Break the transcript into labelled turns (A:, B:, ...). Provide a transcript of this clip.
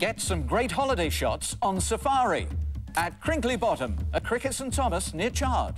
A: Get some great holiday shots on safari at Crinkly Bottom at Cricket and Thomas near Chard.